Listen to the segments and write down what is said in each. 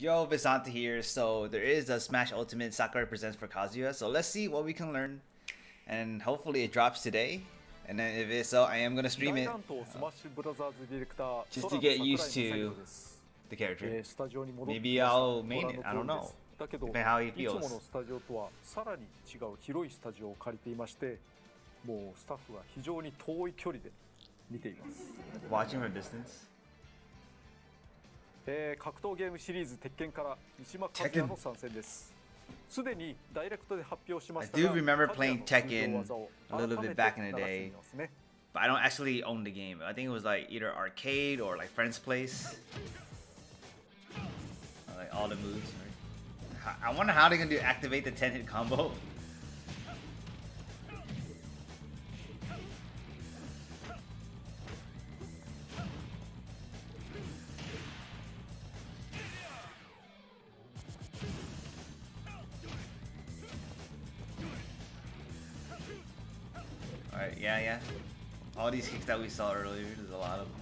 Yo, Visanta here. So there is a Smash Ultimate Sakura presents for Kazuya. So let's see what we can learn, and hopefully it drops today. And then if it's so, I am gonna stream it. Just to get used to the character. Maybe I'll main it. I don't know. だけど、 Depending how he いつも feels. のスタジオとはさらに違う広いスタジオを借りていまして、もうスタッフは非常に遠い距離で見ています。 Watching from a distance. えー格闘ゲームシリーズ鉄拳から三島和也の参戦です。すでにダイレクトで発表しましたが I do remember playing Tekken a little bit back in the day. But I don't actually own the game. I think it was like either arcade or like friend's place. Like all the moves. Right? I wonder how they're gonna do activate the 10 hit combo. these kicks that we saw earlier. There's a lot of them.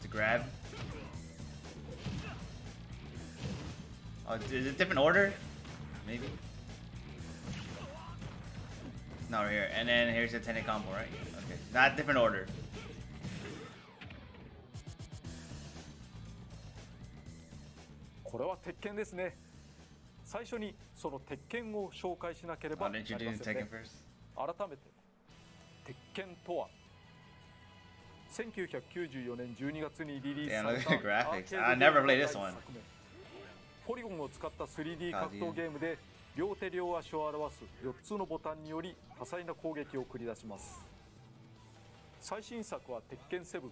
To grab. Oh, is it different order? Maybe. No, right here. And then here's the Tenet combo, right? Okay. Not different order. This is 最初にその鉄拳を紹介しなければなりませんね。改めて鉄拳とは1994年12月にリリースされた.アーケードポリゴンを使った 3D 格闘ゲームで両手両足を表す4つのボタンにより多彩な攻撃を繰り出します。最新作は鉄拳7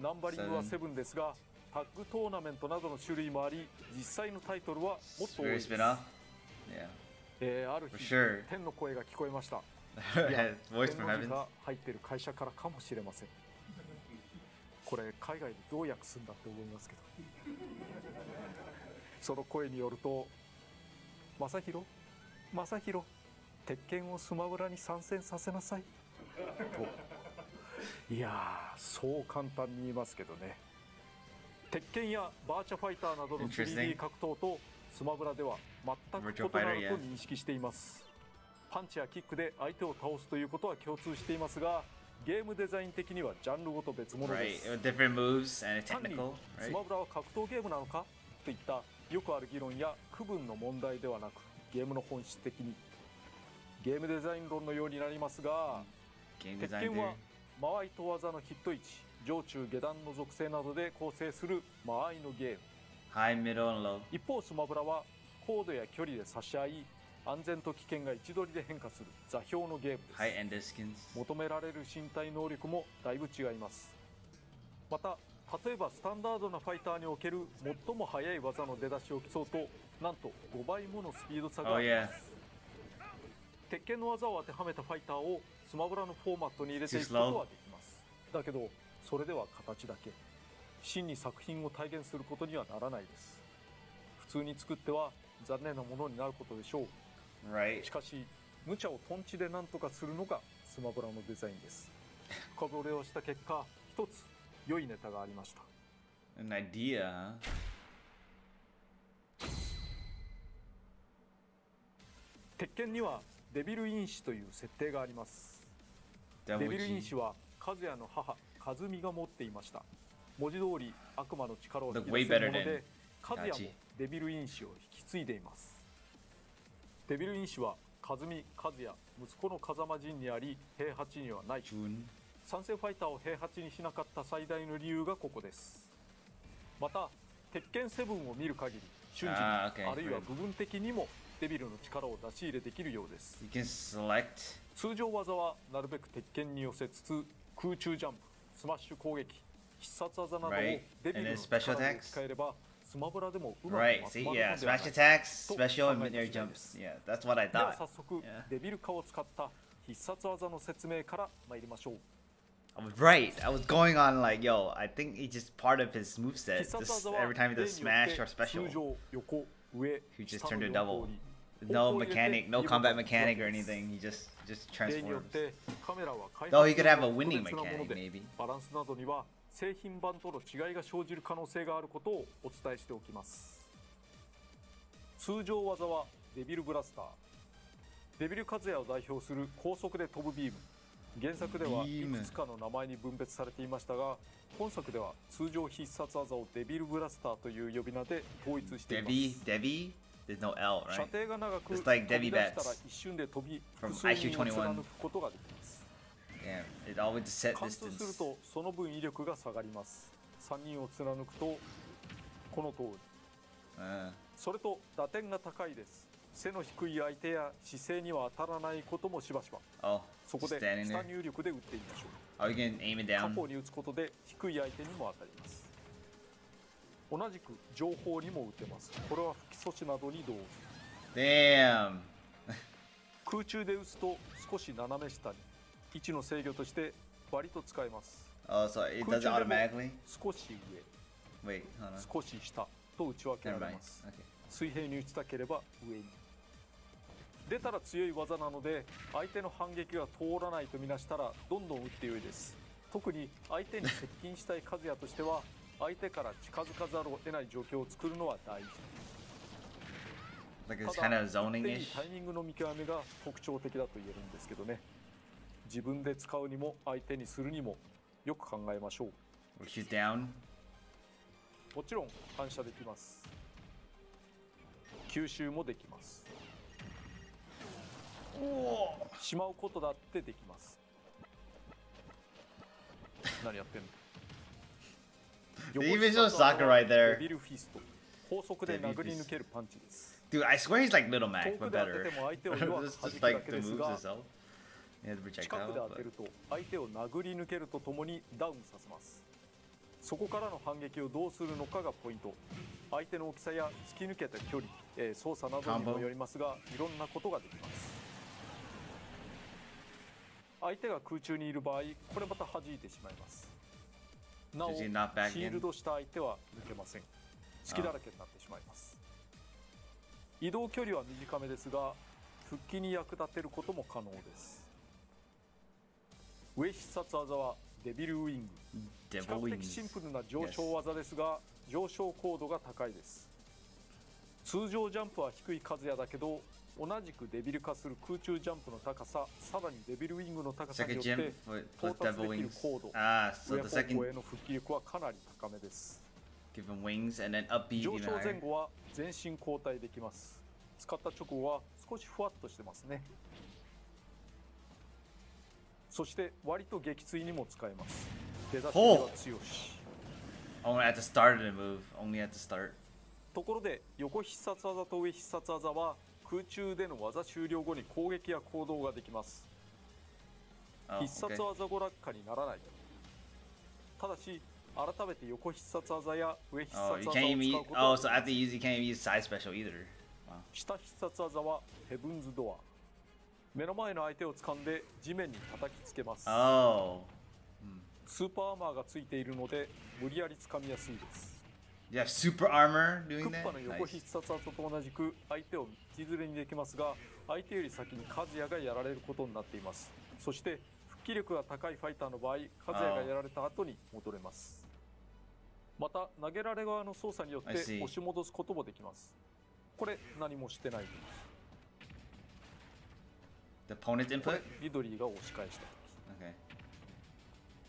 ナンバリングは7ですがタッグトーナメントなどの種類もあり実際のタイトルはもっと多いです.えーある日 sure. 天の声が聞こえました。天の字 heaven. が入ってる会社からかもしれません。これ海外でどう訳すんだって思いますけど。その声によると「正宏正宏鉄拳をスマブラに参戦させなさい」と。いやーそう簡単に言いますけどね鉄拳やバーチャファイターなどの 3D Interesting. 格闘とスマブラでは全く異なる.と認識していますパンチやキックで相手を倒すということは共通していますがゲームデザイン的にはジャンルごと別物で Right. す technical, ス right? マブラは格闘ゲームなのかといったよくある議論や区分の問題ではなくゲームの本質的にゲームデザイン論のようになりますが鉄拳.は間合いと技のヒット位置上中下段の属性などで構成する間合いのゲーム High, middle. 一方スマブラは高度や距離で差し合い安全と危険が位置取りで変化する座標のゲームです.求められる身体能力もだいぶ違いますまた例えばスタンダードなファイターにおける最も速い技の出だしを競うとなんと5倍ものスピード差が Oh あり yeah. ます、鉄拳の技を当てはめたファイターをスマブラのフォーマットに入れていくことはできますだけどそれでは形だけ真に作品を体現することにはならないです普通に作っては残念なものになることでしょう Right. しかし無茶をトンチで何とかするのがスマブラのデザインです深掘りをした結果一つ良いネタがありました An idea? 鉄拳にはデビル因子という設定がありますデビル因 G. 子は和也の母和美が持っていました。文字通り悪魔の力を引き出せる better もので than 和也も.デビル因子を引き継いでいます。デビル因子は和美和也息子の風間仁にあり平八にはない.参戦ファイターを平八にしなかった最大の理由がここです。また鉄拳7を見る限り瞬時にあるいは部分的にもデビルの力を出し入れできるようです.通常技はなるべく鉄拳に寄せつつ空中ジャンプスマッシュ攻撃必殺技などを Right. デビル And の then special 力で attacks? 使えればスマブラでもうまくま Right. と See, まる yeah. のではな Smash い attacks, と special, and 考えて mid-air ほしい jumps. です Yeah, that's what I では thought. 早速 Yeah. デビル化を使った必殺技の説明から参りましょう I was right. I was going on like, yo, I think it's just part of his 必 moveset. 殺 Just 技は every time he 例 does によって smash or special. 通常横上 He just 下の turned to 4 double. 通り No 方向を入れて mechanic, no リボタン combat を押すわけ mechanic or です anything. He just just transforms. Though 発 he could have a winning mechanic, で maybe. バランスなどには製品版との違いが生じる可能性があることをお伝えしておきます通常技はデビルブラスターデビルカズヤを代表する高速で飛ぶビーム原作ではいくつかの名前に分別されていましたが本作では通常必殺技をデビルブラスターという呼び名で統一しています Debbie, Debbie. There's no L, 射 right? It's like Debbie 出したら Bats 一瞬で飛び from 複数人 IQ21 を貫くことができます Damn, it always set distance. とその分威力が下がります3人を貫くとこの通り Uh, それと打点が高いです背の低い相手や姿勢には当たらないこともしばしば oh, そこで下.入力で打ってみましょう Oh, you can aim it 過.去に打つことで低い相手にも当たります同じく情報にも打てますこれは不起訴地などに同時 Damn. 空中で打つと少し斜め下に位置の制御として割と使えます Oh, so it 空 does? 少し上 Wait, hold on. 少し下と打ち分けられ.ます。Okay. 水平に打ちたければ上に。出たら強い技なので相手の反撃が通らないとみなしたらどんどん打ってよいです。特に相手に接近したい和也としては相手から近づかざるを得ない状況を作るのは大事。Like. タイミングの見極めが特徴的だと言えるんですけどね。自分で使うにも相手にするにもよく考えましょう。Shoot down. もちろん反射できます吸収もできますしまうことだってできます何やってんの？They even show Sokka right there. Dude, I swear he's like Little Mac, 遠 but better. ても相手を弱く Just, like け the moves が itself. The 近くで projectile. 当て But... そこからの反撃をどうするのかがポイント相手の大きさや突き抜けた距離、えー操作などにもよりますがいろんなことができます相手が空中にいる場合これまた弾いてしまいますなおシー?ルドした相手は抜けません。隙だらけになってしまいます。移動距離は短めですが復帰に役立てることも可能です。上必殺技はデビルウィング。比較的シン.プルな上昇技ですが上昇高度が高いです。通常ジャンプは低い和也だけど同じくデビル化する空中ジャンプの高ささらにデビルウィングの高さによって到達できる.高度 Ah, so 上方向への復帰力はかなり高めです give him wings and then upbeat 上昇.前後は全身交代できます使った直後は少しふわっとしてますねそして割と撃墜にも使えます出だしには強し Only at the start of the move. Only at the start. ところで横必殺技と上必殺技は空中での技終了後に攻撃や行動ができます、Oh, 必殺.技娯楽化にならないただし改めて横必殺技や上必殺 Oh, 技を使.うことは Oh, so after you use, you can't even use side special either. Wow. 下必殺技はヘブンズドア目の前の相手を掴んで地面に叩きつけます Oh. スーパーアーマーがついているので無理やり掴みやすいです You have super armor ク doing ッ that? パの横.必殺技と同じく相手を道連れにできますが相手より先にカズヤがやられることになっていますそして復帰力が高いファイターの場合カズヤがやられた後に戻れますまた投げられ側の操作によって.押し戻すこともできますこれ何もしてない The opponent's これ input? リドリーが押し返した時 Okay.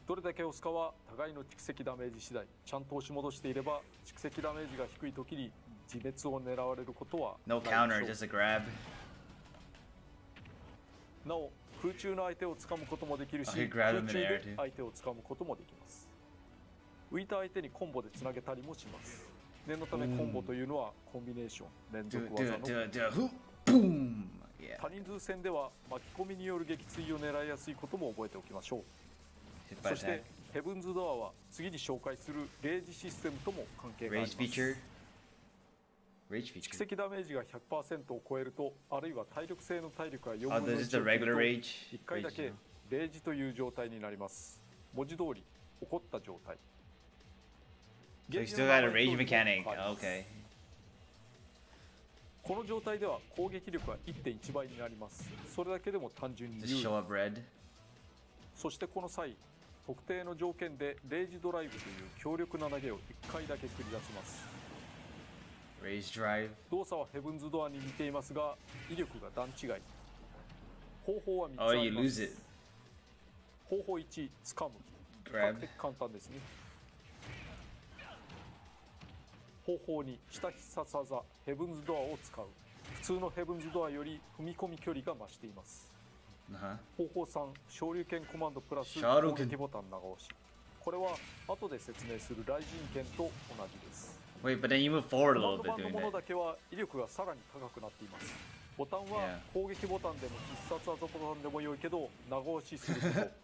どれだけ押すかは互いの蓄積ダメージ次第ちゃんと押し戻していれば蓄積ダメージが低い時に自滅を狙われることは No ない counter, just a grab. なお空中の相手を掴むこともできるし Oh, 空中で.相手を掴むこともできます。浮いた相手にコンボでつなげたりもします。念のためコンボというのはコンビネーション連続技の.多人数戦では巻き込みによる撃墜を狙いやすいことも覚えておきましょうそして.ヘブンズドアは次に紹介するレイジシステムとも関係があり Rage ます feature. Rage 蓄 feature. 積ダメージが100%を超えるとあるいは体力性の体力が4 Oh, 分の this 1 is the regular rage. 1回だけ.レイジという状態になります文字通り起こった状態 So you ゲージ still の got 名 a 前 rage 通り mechanic. 変わります Okay. この状態では攻撃力は1.1倍になりますそれだけでも単純に Just 有 show 利 up red？そしてこの際特定の条件でレイジドライブという強力な投げを1回だけ繰り出します.動作はヘブンズドアに似ていますが威力が段違い方法は3つ Oh, あります.方法1掴む比較.的簡単ですね方法2下必殺技ヘブンズドアを使う普通のヘブンズドアより踏み込み距離が増しています Uh. 方法3昇竜拳コマンドプラス攻撃ボタン長押しこれは後で説明する雷神剣と同じです Wait, but then you move forward コ a マン little ド bit 版のもの.だけは威力がさらに高くなっていますボタンは.攻撃ボタンでも必殺技ボタンでも良いけど長押しすること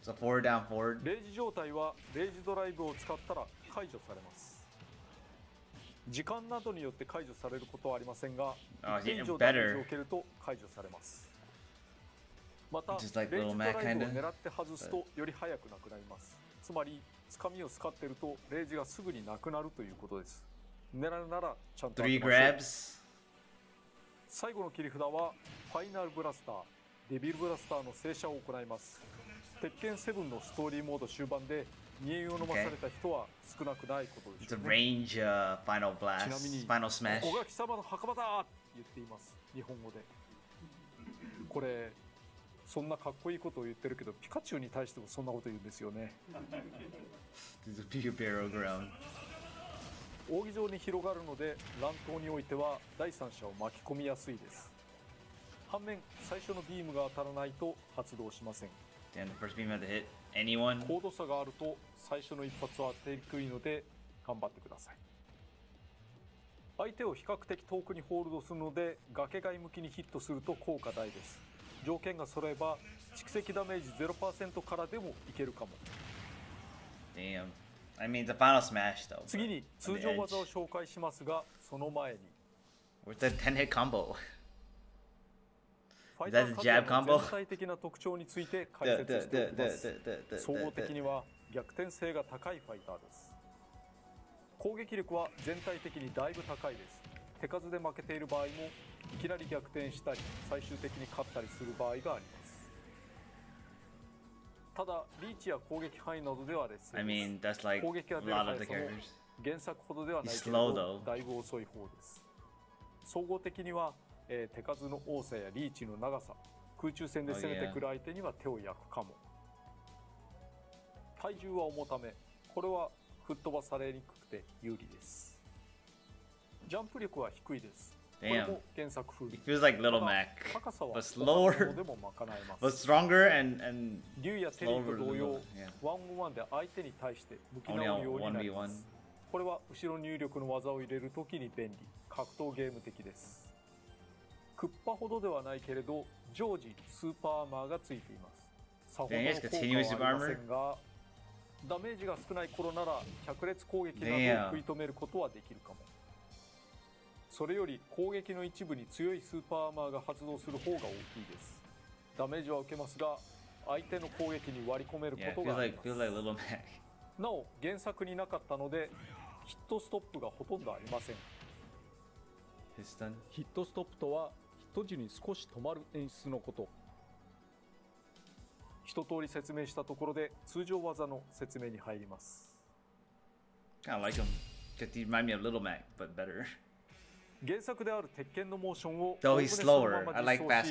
So forward, down, forward. レイジ状態はレイジドライブを使ったら解除されます時間などによって解除されることはありませんが Oh, 一定以上ダメージ better. を受けると解除されますまた Just like レイジドライブを.狙って外すとより速くなくなりますつまり掴みを使ってるとレイジがすぐになくなるということです狙うならちゃんと当て Three ましょう grabs. 最後の切り札はファイナルブラスターデビルブラスターの静車を行います鉄拳7のストーリーモード終盤で煮え湯を飲まされた人は少なくないことで It's しょ a うね range uh, final ち blast. なみに Final smash. ここが貴様の墓場だ言っています日本語でこれそんなかっこいいことを言ってるけどピカチュウに対してもそんなこと言うんですよね.扇状に広がるので乱闘においては第三者を巻き込みやすいです。反面最初のビームが当たらないと発動しません。Damn, the first beam had to hit anyone? 高度差があると最初の一発は当てにくいので頑張ってください。相手を比較的遠くにホールドするので崖外向きにヒットすると効果大です条件が揃えば蓄積ダメージ0%からでもいけるかも Damn. I mean, the final smash though. 次に通常.技を紹介しますがその前に the 10 hit combo? ファイター That's a カズヤ jab の combo? 全体的な特徴について解説してお the, きます総合的には逆転性が高いファイターです攻撃力は全体的にだいぶ高いです手数で負けている場合もいきなり逆転したり最終的に勝ったりする場合がありますただリーチや攻撃範囲などでは劣勢 I です mean, that's like 攻撃が出る速も characters. 原作ほどではないけど.だいぶ遅い方です総合的には、えー手数の多さやリーチの長さ空中戦で攻めてくる相手には手を焼くかも体重は重ためこれは吹っ飛ばされにくくて有利ですジャンプ力は低いです Damn. も原作風 He feels like た Little だ Mac, 高さは but slower, but す stronger and and slower Little. Yeah. ワンオンワンで相手に対して向き Only on になります 1v1. これは後ろ入力の技を入れるときに便利格闘ゲーム的ですクッパほどではないけれど常時スーパーアーマーがついていますさほどの効果はありませんがダメージが少ない頃なら百列攻撃などを.食い止めることはできるかもそれより攻撃の一部に強いスーパーアーマーが発動する方が大きいですダメージは受けますが相手の攻撃に割り込める Yeah, ことがあります feels like Little Mac. なお原作になかったのでヒットストップがほとんどありません.ヒットストップとはヒット時に少し止まる演出のこと一通り説明したところで通常技の説明に入ります of like him. Just he remind me of Little Mac, but better. 原作である鉄拳のモーションを Though he's し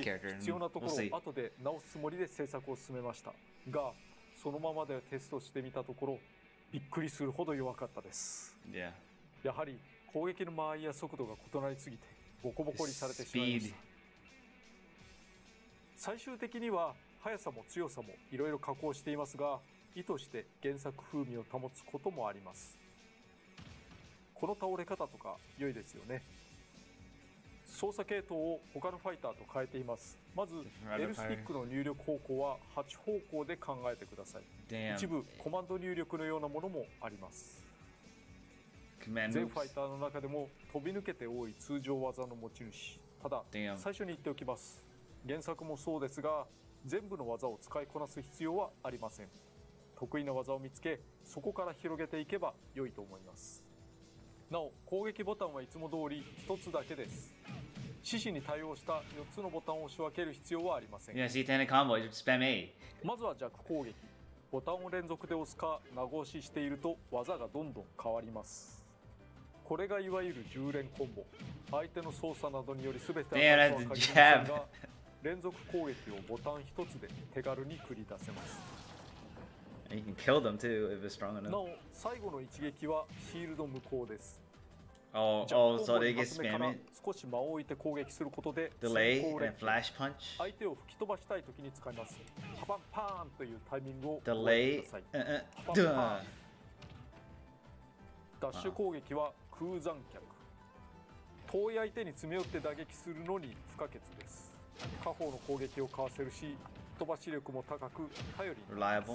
character. 必要なところ.を後で直すつもりで制作を進めましたがそのままでテストしてみたところびっくりするほど弱かったです Yeah. やはり攻撃の間合いや速度が異なりすぎてボコボコにされてしまいまし.た最終的には速さも強さもいろいろ加工していますが意図して原作風味を保つこともありますこの倒れ方とか良いですよね操作系統を他のファイターと変えています。まず L スティックの入力方向は8方向で考えてください.一部コマンド入力のようなものもあります。全.ファイターの中でも飛び抜けて多い通常技の持ち主。ただ.最初に言っておきます。原作もそうですが全部の技を使いこなす必要はありません。得意な技を見つけそこから広げていけば良いと思います。なお攻撃ボタンはいつも通り1つだけです獅子に対応した4つのボタンを仕分ける必要はありません You gonna see 10 combo, you spam A. まずは弱攻撃ボタンを連続で押すか長押ししていると技がどんどん変わりますこれがいわゆる10連コンボ相手の操作などにより全て当たる Damn, とは限りません.が連続攻撃をボタン1つで手軽に繰り出せます And you can kill them too if it's strong な.お最後の一撃はシールド無効です Oh, oh, プ so they に get spam it? 少し間を置いて攻撃することで Delay and flash punch? 相手を吹き飛ばしたい時に使います。パパンパーンというタイミングを Delay. Uh, uh, ダッシュ攻撃は空残脚遠い相手に詰め寄って打撃するのに不可欠です。下方の攻撃をかわせるし飛ばし力も高く頼りになります.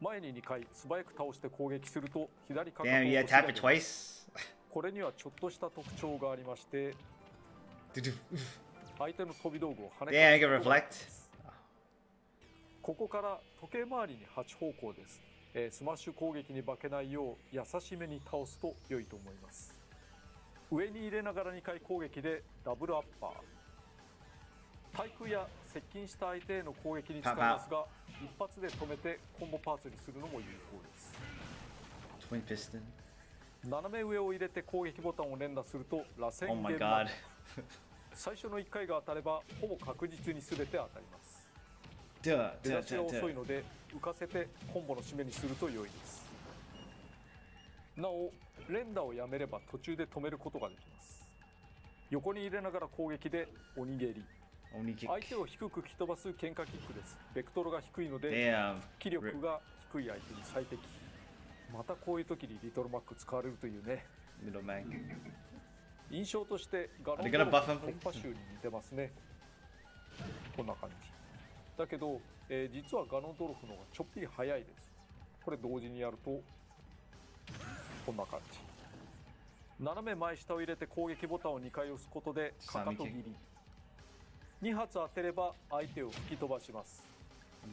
前に2回素早く倒して攻撃すると左かかとを押 gotta しこれにはちょっとした特徴がありまして相手の飛び道具を跳ね返す。こここから時計回りに8方向です、えースマッシュ攻撃に化けないよう優しめに倒すと良いと思います。上に入れながら2回攻撃でダブルアッパー。対空や接近した相手への攻撃に使いますが一発で止めてコンボパーツにするのも有効です.斜め上を入れて攻撃ボタンを連打すると螺旋 Oh my 弦 god. 最初の1回が当たればほぼ確実に全て当たります出だしが遅い.ので浮かせてコンボの締めにすると良いですなお連打をやめれば途中で止めることができます横に入れながら攻撃で鬼蹴り.相手を低く吹き飛ばす喧嘩キックですベクトルが低いので Damn. 気力が低い相手に最適またこういう時にリトルマック使われるというね。Middle. 印象としてガロンドロ?の突破集に似てますね。こんな感じ。だけど、えー実はガノンドロフの方がちょっぴり早いです。これ同時にやるとこんな感じ。斜め前下を入れて攻撃ボタンを2回押すことでかかと切り。2発当てれば相手を吹き飛ばします。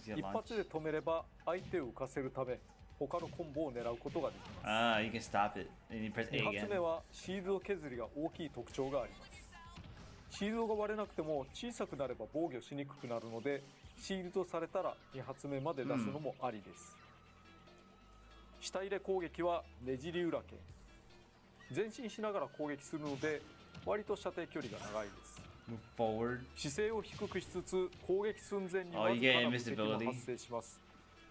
一.発で止めれば相手を浮かせるため他のコンボを狙うことができます Ah, you can stop it. And you press A 2発 again. 目はシールド削りが大きい特徴がありますシールドが割れなくても小さくなれば防御しにくくなるのでシールドされたら2発目まで出すのもありです、下入れ攻撃はねじり裏剣前進しながら攻撃するので割と射程距離が長いです Move forward. 姿勢を低くしつつ攻撃寸前に Oh, わずかな無敵が.発生します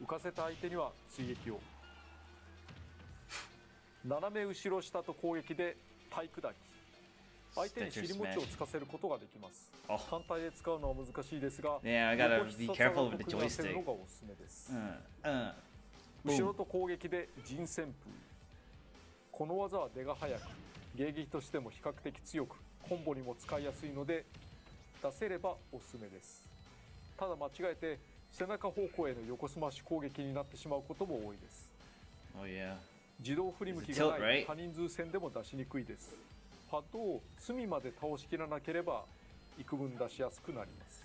浮かせた相手には追撃を。斜め後ろ下と攻撃で体砕き。相手に尻餅をつかせることができます。Oh. 単体で使うのは難しいですが Yeah, I gotta がおすすめです、Uh, uh. 後ろと攻撃で陣旋風。この技は出が速く迎撃としても比較的強くコンボにも使いやすいので出せればおすすめです。ただ間違えて背中方向への横スマッシュ攻撃になってしまうことも多いです。Oh yeah. 自動振り向きがな?い多人数戦でも出しにくいです。パッドを隅まで倒しきらなければ幾分出しやすくなります。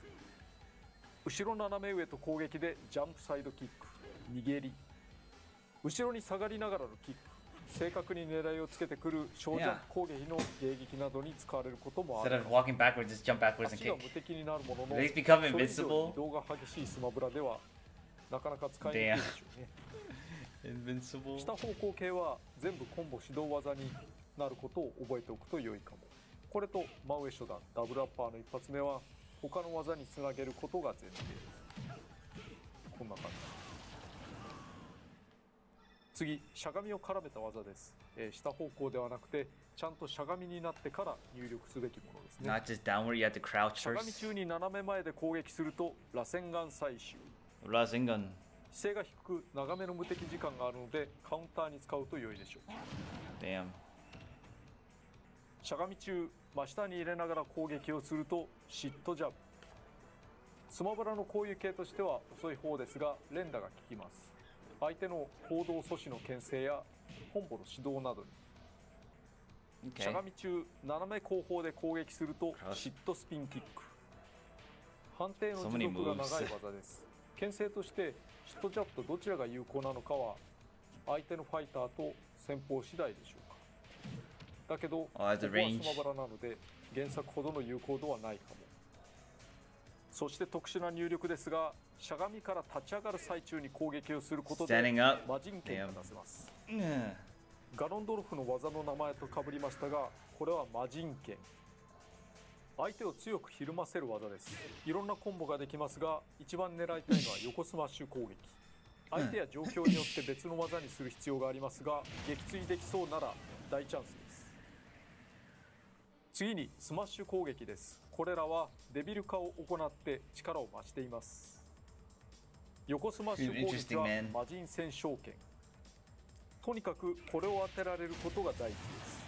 後ろ斜め上と攻撃でジャンプサイドキック。逃げり。後ろに下がりながらのキック正確に狙いをつけてくる小ジャンプ攻撃の迎撃などに使われることもあ Instead り of walking backwards, just jump backwards and 足が kick. 無敵になるものの.移動が激しいスマブラではなかなか使いにくいでしょうね Invincible. 下方向系は全部コンボ指導技になることを覚えておくと良いかもこれと真上初段ダブルアッパーの一発目は他の技につなげることが前提ですこんな感じ次しゃがみを絡めた技です、えー下方向ではなくてちゃんとしゃがみになってから入力すべきものですね Not just downward, you have to crouch しゃがみ.中に斜め前で攻撃すると螺旋岩採集 Rasengan. 姿勢が低く長めの無敵時間があるのでカウンターに使うと良いでしょう Damn. しゃがみ中真下に入れながら攻撃をするとシットジャブスマブラのこういう系としては遅い方ですが連打が効きます相手の行動阻止の牽制やコンボの指導などに、しゃ Okay. がみ中斜め後方で攻撃するとシットスピンキック判定の持続が.長い技です牽制としてシットジャブとどちらが有効なのかは相手のファイターと戦法次第でしょうかだけどこ Oh, こは that's ス.マブラなので原作ほどの有効度はないかもそして特殊な入力ですがしゃがみから立ち上がる最中に攻撃をすることで.魔人剣が出せます。Mm. ガロンドルフの技の名前と被りましたがこれは魔神拳。相手を強くひるませる技です。いろんなコンボができますが一番狙いたいのは横スマッシュ攻撃。相手や状況によって別の技にする必要がありますが撃墜できそうなら大チャンスです。次にスマッシュ攻撃です。これらはデビル化を行って力を増しています横スマッシュ攻撃は.魔神閃焦拳。とにかくこれを当てられることが大事です.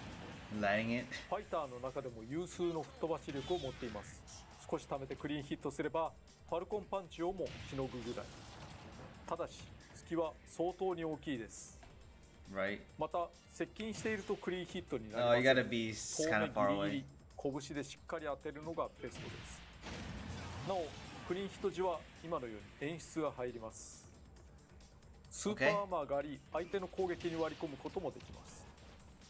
ファイターの中でも有数の吹っ飛ばし力を持っています。少し貯めてクリーンヒットすればファルコンパンチをもしのぐぐらい。ただし隙は相当に大きいです。Right. また接近しているとクリーンヒットになり Oh, ます。You gotta 拳でしっかり当てるのがベストです。なおクリーンヒット時は今のように演出が入りますスーパー.アーマーがあり相手の攻撃に割り込むこともできます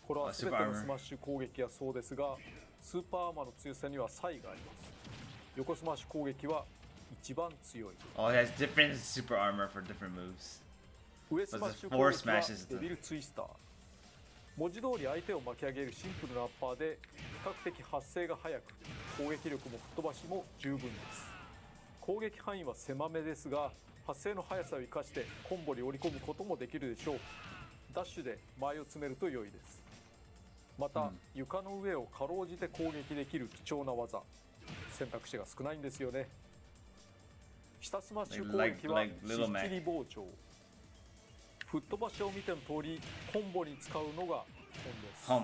これは Ah, 全ての.スマッシュ攻撃はそうですがスーパーアーマーの強さには差異があります横スマッシュ攻撃は一番強い Oh, it has different super armor for different moves. 上スマッシュ攻撃はデビルツイスター文字通り相手を巻き上げるシンプルなアッパーで比較的発生が早く攻撃力も吹っ飛ばしも十分です攻撃範囲は狭めですが発生の速さを生かしてコンボに織り込むこともできるでしょう。ダッシュで前を詰めると良いです。また、うん。床の上をかろうじて攻撃できる貴重な技。選択肢が少ないんですよね。下スマッシュ攻撃はしっちり包丁吹っ飛ばしを見ての通りコンボに使うのが基本です。Oh.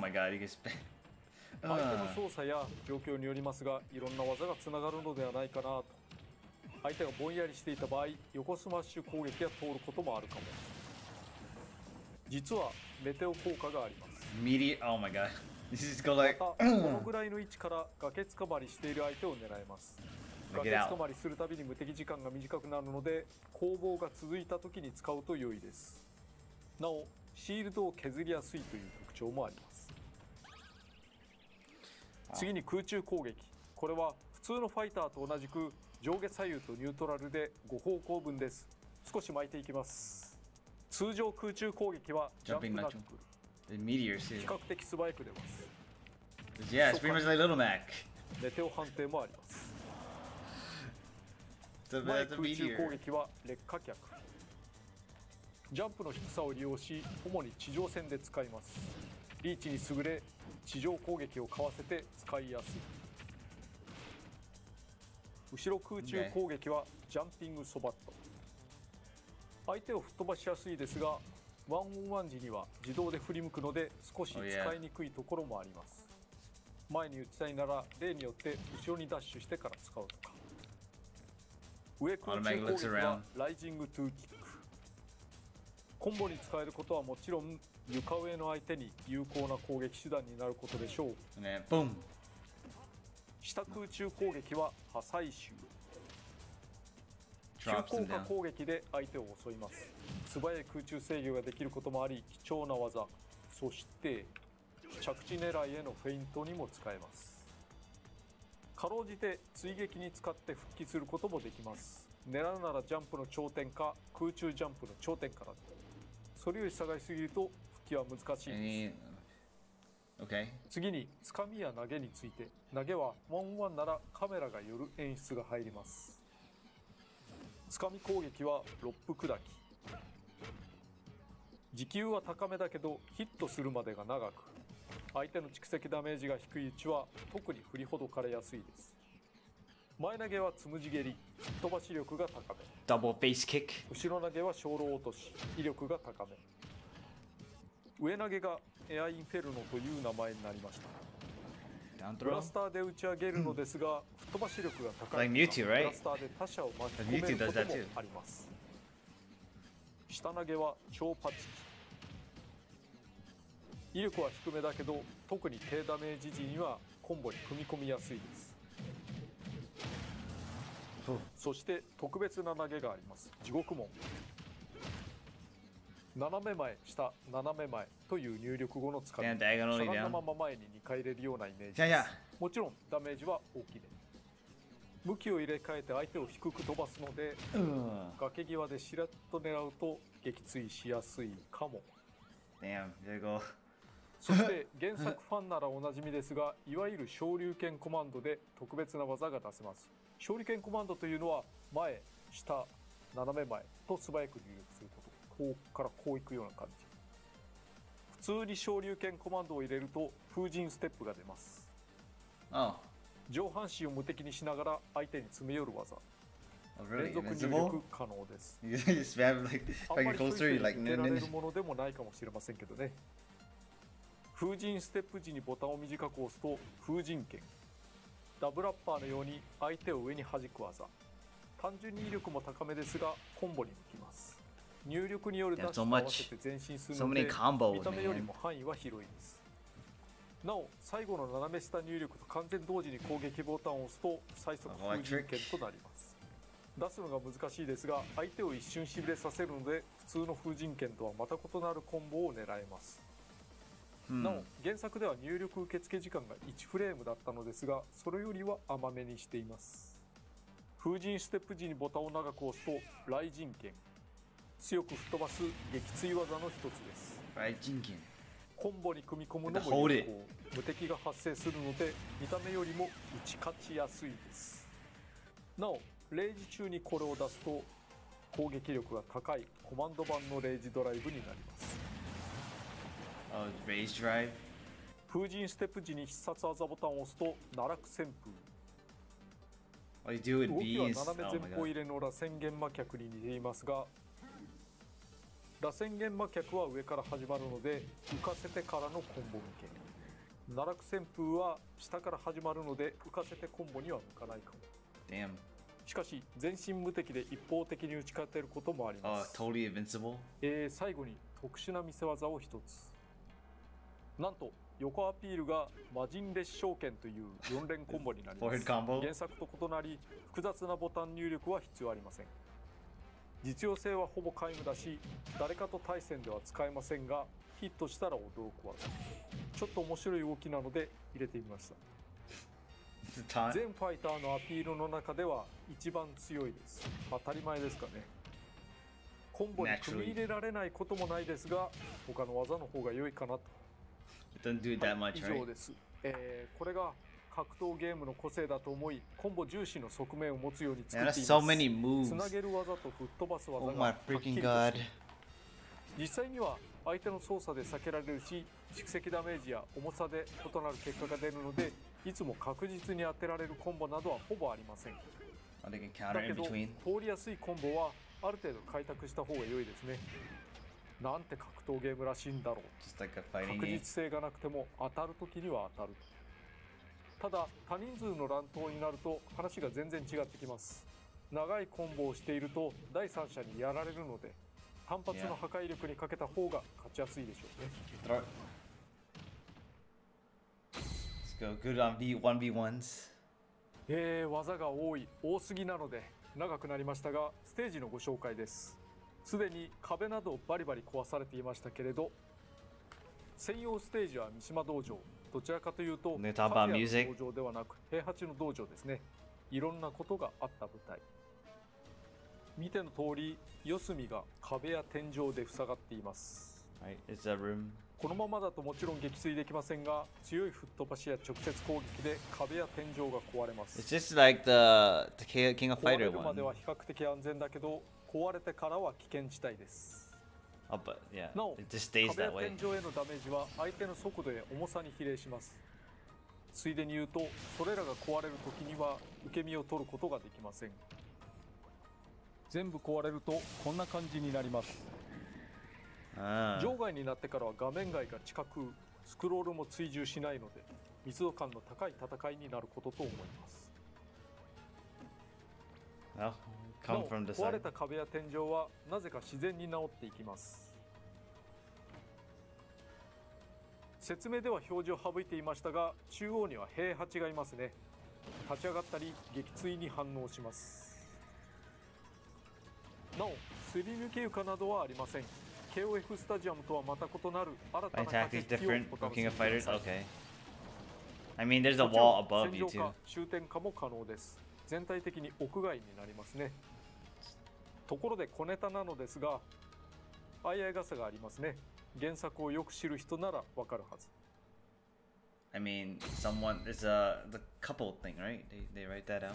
相手の Uh, 操作や状況によりますがいろんな技がつながるのではないかなと相手がぼんやりしていた場合横スマッシュ攻撃が通ることもあるかも実はメテオ効果があります meteor. Oh my god. This is like. た このぐらいの位置から崖つかまりしている相手を狙えます崖つか.まりするたびに無敵時間が短くなるので攻防が続いた時に使うと良いですなおシールドを削りやすいという特徴もあります次に空中攻撃これは普通のファイターと同じく上下左右とニュートラルで5方向分です少し巻いていきます通常空中攻撃はジャンプナッ.クル The 比.較的素早く出ます Yeah, it's pretty much like Little Mac. メテオ判定もあります It's a, 前空中攻.撃は劣化脚ジャンプの低さを利用し主に地上戦で使いますリーチに優れ地上攻撃をかわせて使いやすい後ろ空中攻撃はジャンピングソバット相手を吹っ飛ばしやすいですがワンオンワン時には自動で振り向くので少し Oh, 使.いにくいところもあります前に打ちたいなら例によって後ろにダッシュしてから使うとか上空中攻撃.はライジングトゥーキックコンボに使えることはもちろん床上の相手に有効な攻撃手段になることでしょう And then boom. 下空中攻撃は破砕臭。急降下.攻撃で相手を襲います。素早い空中制御ができることもあり貴重な技。そして着地狙いへのフェイントにも使えます。かろうじて追撃に使って復帰することもできます。狙うならジャンプの頂点か空中ジャンプの頂点から。それより下がりすぎると復帰は難しいです. Okay. 次につかみや投げについて。投げはワンワンならカメラが寄る演出が入ります。つかみ攻撃はロップ砕き。時給は高めだけどヒットするまでが長く。相手の蓄積ダメージが低いうちは特に振りほどかれやすいです。前投げはつむじ蹴り。飛ばし力が高め.後ろ投げは小老落とし威力が高め上投げがエアインフェルノという名前になりました。ブラ.スターで打ち上げるのですが、吹っ飛ばし力が高い。Like Mewtwo, ブ?ラスターで他者を巻き込めることも.あります。下投げは超パチ。キ威力は低めだけど特に低ダメージ時にはコンボに組み込みやすいです。そして特別な投げがあります。地獄門斜め前下斜め前という入力後の使い Damn, しゃがんだ down. まま前に2回入れるようなイメージで.すもちろんダメージは大きいね向きを入れ替えて相手を低く飛ばすので.崖際でしらっと狙うと撃墜しやすいかも Damn, there you go. そして 原作ファンならおなじみですがいわゆる昇竜拳コマンドで特別な技が出せます昇竜拳コマンドというのは前下斜め前と素早く入力するこうからこういくような感じ。普通に昇竜拳コマンドを入れると風神ステップが出ます。Oh, 上半身を無敵にしながら相手に詰め寄る技。oh 連 really? 続入?力可能です。You spam like ら.れるものでもないかもしれませんけどね。風神ステップ時にボタンを短く押すと風神剣ダブラッパーのように相手を上に弾く技。単純に威力も高めですがコンボに向きます入力によるダッシュと合わせて前進するので見た目より.も範囲は広いです。なお最後の斜め下入力と完全同時に攻撃ボタンを押すと最速風神剣となります。出すのが難しいですが相手を一瞬しびれさせるので普通の風神剣とはまた異なるコンボを狙えます、Hmm. なお原作では入力受付時間が1フレームだったのですがそれよりは甘めにしています。風神ステップ時にボタンを長く押すと雷神剣強く吹っ飛ばす撃墜技の一つです.コンボに組み込むのも.有効無敵が発生するので見た目よりも打ち勝ちやすいですなおレイジ中にこれを出すと攻撃力が高いコマンド版のレイジドライブになります Oh. 風神ステップ時に必殺技ボタンを押すと奈落旋風動きは斜め oh 前方.入れの螺旋弦魔脚に似ていますが螺旋弦魔脚は上から始まるので浮かせてからのコンボ向け奈落旋風は下から始まるので浮かせてコンボには向かないかも Damn. しかし全身無敵で一方的に打ち勝てることもあり Oh, ます、totally invincible? えー最後に特殊な見せ技を一つなんと横アピールが魔人列称剣という4連コンボになります. 原作と異なり複雑なボタン入力は必要ありません実用性はほぼ皆無だし誰かと対戦では使えませんがヒットしたら驚く技。ちょっと面白い動きなので入れてみました.全ファイターのアピールの中では一番強いです。当たり前ですかね。コンボに組み入れられないこともないですが他の技の方が良いかなと。It doesn't do that はい much, 以 right? 上です、えーこれが格闘ゲームの個性だと思いコンボ重視の側面を持つように作っています so many moves. つなげる技と吹っ飛ばす技 Oh がはっきり.実際には相手の操作で避けられるし蓄積ダメージや重さで異なる結果が出るのでいつも確実に当てられるコンボなどはほぼありません Oh, だけど.通りやすいコンボはある程度開拓した方が良いですねなんて格闘ゲームらしいんだろう like 確.実性がなくても当たる時には当たるただ多人数の乱闘になると話が全然違ってきます長いコンボをしていると第三者にやられるので単発の破壊力にかけた方が勝ちやすいでしょうね Throw. Let's go. Good on V one v ones. えー、技が多い多すぎなので長くなりましたがステージのご紹介ですすでに壁などバリバリ壊されていましたけれど専用ステージは三島道場どちらかというとネタバーミュージック。道場ではなく平八の道場ですね。いろんなことがあった舞台。見ての通り四隅が壁や天井で塞がっています。Right, it's a room? このままだともちろん撃墜できませんが強い吹っ飛ばしや直接攻撃で壁や天井が壊れます。It's just like the the King of 壊れ Fighter るま one. では比較的安全だけど壊れてからは危険地帯です Oh, but yeah, なお it just stays that way. 天井へのダメージは相手の速度や重さに比例します。ついでに言うとそれらが壊れる時には受け身を取ることができません。全部壊れるとこんな感じになります。Ah. 場外になってからは画面外が近くスクロールも追従しないので密度感の高い戦いになることと思います。Well, な come お from the 壊れ side. た壁や天井はなぜか自然に治っていきます説明では表示を省いていましたが中央には平八がいますね立ち上がったり撃墜に反応しますなおすり抜け床などはありません KOF スタジアムとはまた異なる新た My なきを different お from 楽し King み of くだ Fighters? さい Okay. I mean, there's a wall ん above 戦 you 場 too. 化終点化も可能です全体的に屋外になりますねところで小ネタなのですが「あいあガ傘」がありますね。原作をよく知る人ならわかるはず。I mean someone is a couple thing right? They, write that out.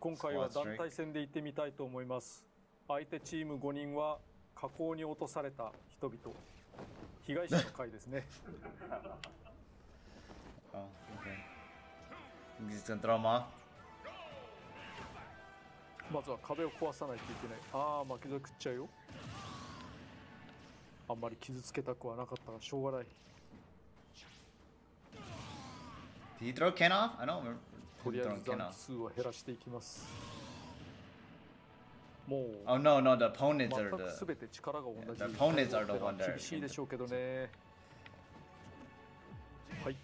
今回は団体戦で行ってみたいと思います。相手チーム5人は加工に落とされた人々。被害者の会ですね、oh, okay. まずは壁を壊さないといけない。ああ巻き添え食っちゃうよ。あんまり傷つけたくはなかったがしょうがない。Did he throw Ken off? I don't remember. とりあえず.機数は減らしていきます。もう Oh no, no, the opponents 全 are く the. 全て力が同じ。The opponents are the one that are 厳しいでしょうけどね。はい。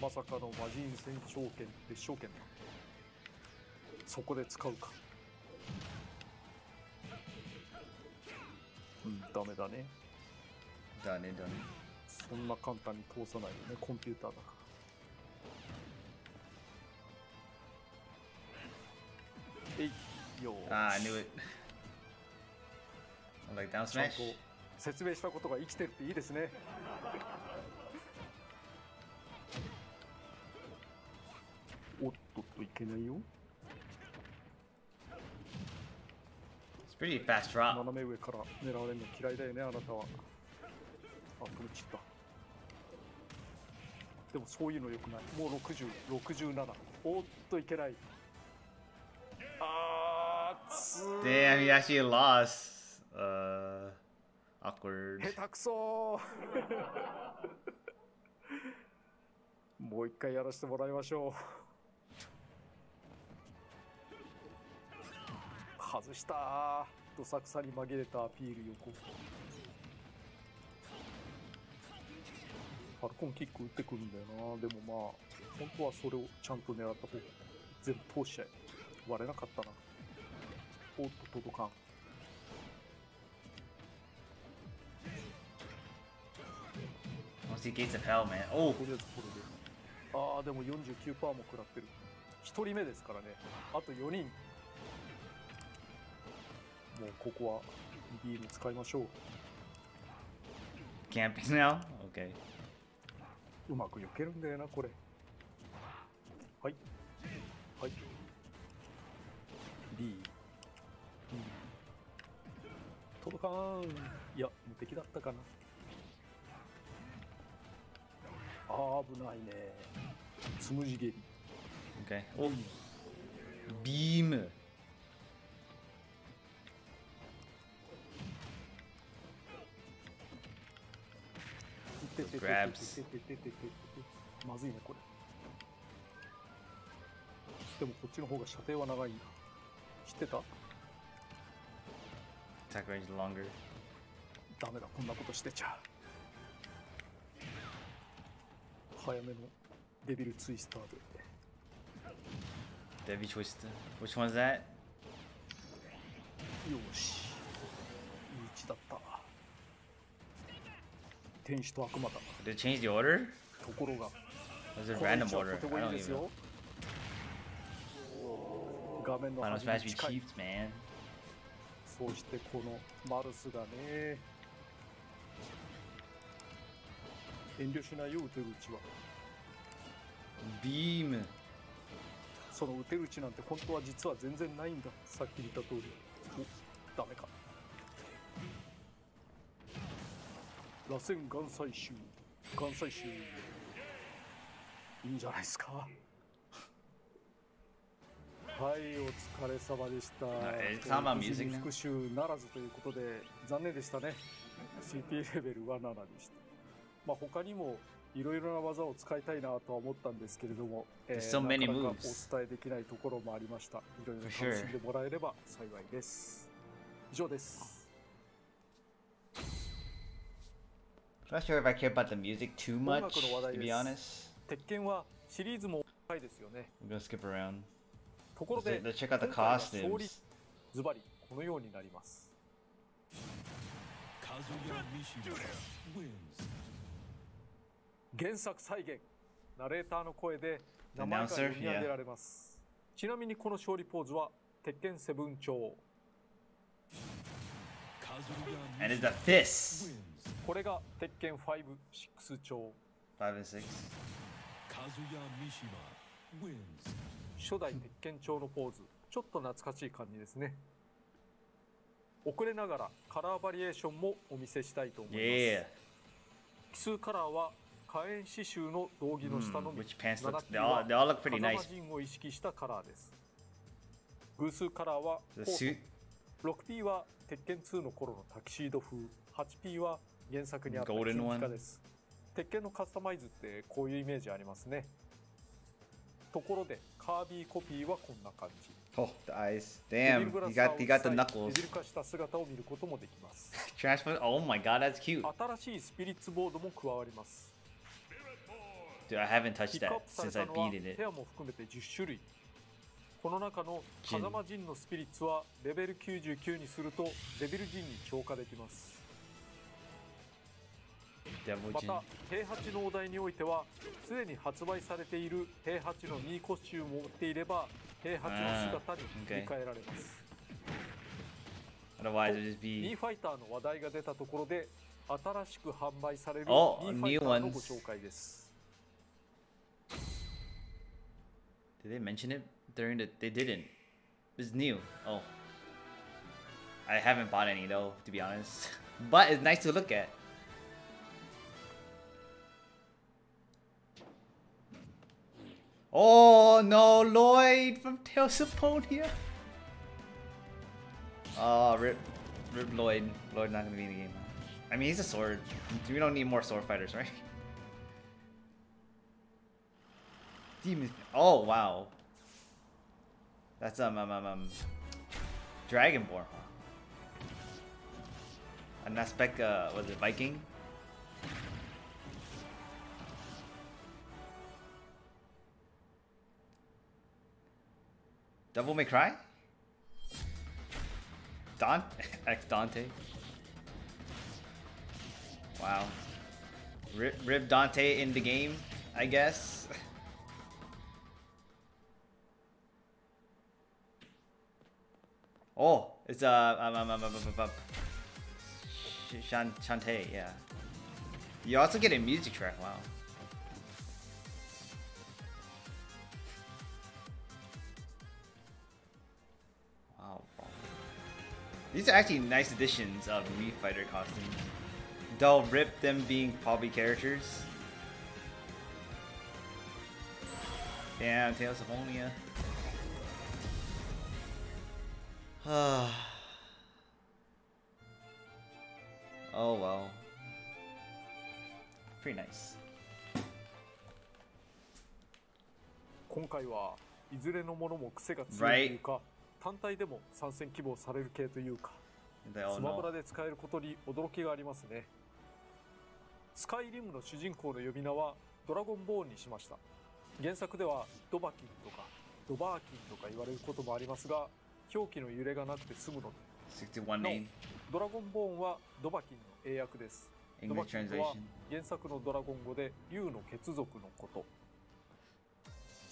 まさかの魔人戦証券で証券。そこで使うかうんダメだね Done it, done it. そんな簡単に通さないよねコンピューターだからえいよー Ah, I knew it. I'm like down ちゃん smash. と説明したことが生きてるっていいですねおっとっといけないよ pretty fast drop. 斜め上から狙われるの嫌いだよねあなたは。あ飛び散った。でもそういうのよくない。もう6067おっといけない。あーつー。Damn, he actually lost. Uh, awkward. 下手くそー。もう一回やらせてもらいましょう外した。ーどさくさに紛れたアピール横。ファルコンキック打ってくるんだよな。でもまあ本当はそれをちゃんと狙った方が全部通しちゃえ。割れなかったな。おっと届かん. Oh, ああでも49%も食らってる。1人目ですからね。あと4人もうここはビーム使いましょう。Camping now? Okay. うまく避けるんだよなこれ。はい。はい。B B 届かん。いや無敵だったかな。あー危ないね。つむじ蹴り。Okay. Oh, beam. てて Grabs. まずいねこれ。でもこっちの方が射程は長い知ってた？Attack range longer. ダメだこんなことしてちゃ。早めのデビルツイスターで。Twister. Which one's that? よし。いい位置だった天使と悪魔だ Did it change the order? ところが Was it random order? I don't even よ know. 画面の Final 端に Smash be 近い cheap, man. そうしてこのマルスがね遠慮しないよ打てるうちは Beam. その打てるうちなんて本当は実は全然ないんださっき言った通りおダメか螺旋岩採集岩採集いいんじゃないですか？はいお疲れ様でした?復習ならずということで残念でしたね。CP レベルは7でした。まあ他にもいろいろな技を使いたいなとは思ったんですけれども、There's so many なかなか.お伝えできないところもありました。いろいろ楽.しんでもらえれば幸いです。以上です I'm not sure if I care about the music too much,to be honest. 鉄拳はシリーズも高いですよね I'm gonna skip around. ところで let's check out the costumes. ズバリこのようになります原作再現ナレーターの声で名前が読み上げられます、ちなみにこの勝利ポーズは鉄拳セブン調 And it's the fist. これが鉄拳56調 Five and six. 初代鉄拳調のポーズちょっと懐かしい感じですね遅れながらカラーバリエーションもお見せしたいと思います、Yeah. 奇数カラーは火炎刺繍の道着の下の Hmm, み which pants 7 look? ピ They ー all は they all look pretty 風間 nice. 陣を意識したカラーです偶数カラーはコー.ト 6P は鉄拳2の頃のタキシード風 8P は原作にあった Golden 金 one ピカです。鉄拳のカスタマイズってこういうイメージありますね。ところでカービィコピーはこんな感じ。Oh, ブラ he スター got を he got the 実際 knuckles. デビル化した姿を見ることもできます。Transfer. Oh my god, that's cute. 新しいスピリッツボードも加わります。Dude, I haven't touched that since た I のは beaten it. ペアも含めて10種類。この中の風間陣のスピリッツはレベル99にするとデビル陣に超過できます Devil ま Jin. た平八のお題においてはすでに発売されている平八のミーコスチュームを持っていれば平八の姿に切り替えられます、Otherwise, it'll just ミー be. ファイターの話題が出たところで新しく販売されるミ Oh, ーファイターの.ご紹介です Did they mention it during the? They didn't. It's new. Oh. I haven't bought any though, to be honest. But it's nice to look at. Oh no, Lloyd from Tales of Podia. Oh, rip, rip Lloyd. Lloyd not gonna be in the game. I mean, he's a sword. We don't need more sword fighters, right? Demon. Oh wow. That's um um um, um Dragonborn. And that's spec uh was it Viking? Devil May Cry? Dante ex Dante. Wow. Rip, rip Dante in the game, I guess. Oh, it's uh, um, um, um, um, um, um, um, Sh- Shan- Shantae, yeah. You also get a music track. Wow. These are actually nice additions of Mii Fighter costumes. They'll rip them being probably characters. Damn, Tales of Omnia. oh well. Pretty nice. 今回はいずれのものも癖が強いというか、 単体でも参戦希望される系というかスマブ.ラで使えることに驚きがありますねスカイリムの主人公の呼び名はドラゴンボーンにしました原作ではドバキンとかドバーキンとか言われることもありますが表記の揺れがなくて済むので61 name. ドラゴンボーンはドバキンの英訳ですドバキンとは.原作のドラゴン語で竜の血族のこと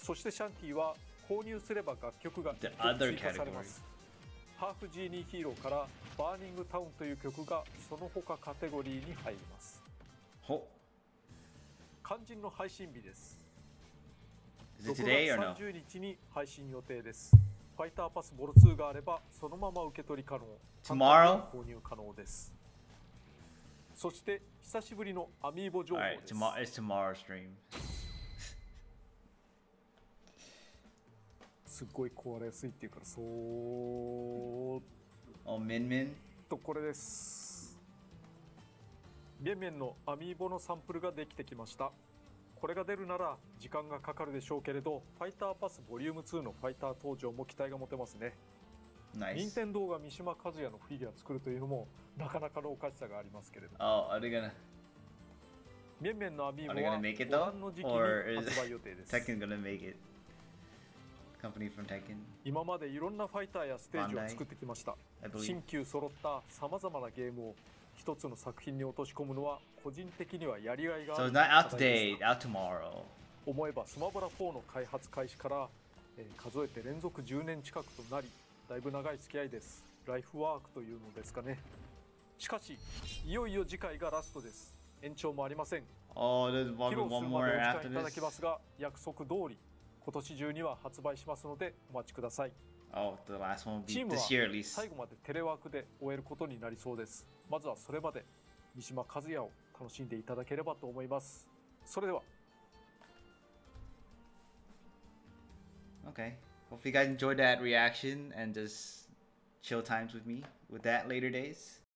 そしてシャンティは購入すれば楽曲が The 1曲 other 追加されますハーフジーニーヒーローからバーニングタウンという曲がその他カテゴリーに入ります。Oh, 肝心の配信日です。is it 6 today or 月 no? 30日に配信予定です。ファイターパスボル2があればそのまま受け取り可能。Tomorrow？購入可能です。そして久しぶりのアミーボ情報です。tomorrow it's tomorrow's stream. すっごい壊れやすいっていうからそーっ Oh, Min Min. とこれですメンメンのアミーボのサンプルができてきましたこれが出るなら時間がかかるでしょうけれどファイターパスボリューム2のファイター登場も期待が持てますね任.天堂が三島和也のフィギュア作るというのもなかなかのおかしさがありますけれど Oh, are they gonna? メンメンのアミー Are ボ they は gonna make it ご though? 覧の時期に Or is 発売予定です Tekken gonna make it? Company from Tekken. 今までいろんなファイターやステージを作ってきました.新旧揃ったさまざまなゲームを一つの作品に落とし込むのは個人的にはやりがいがあ So る it's not out today, out tomorrow. 思えばスマブラ4の開発開始から、えー数えて連続10年近くとなりだいぶ長い付き合いですライフワークというのですかねしかしいよいよ次回がラストです延長もありません Oh, there's 披 one, one more after 間いただ this. きますが約束通り今年中には発売しますのでお待ちください。チーム最後までテレワークで終えることになりそうです。まずはそれまで三島和也を楽しんでいただければと思います。それでは。Okay. Hope you guys enjoyed that reaction and just chill times with me with that later days.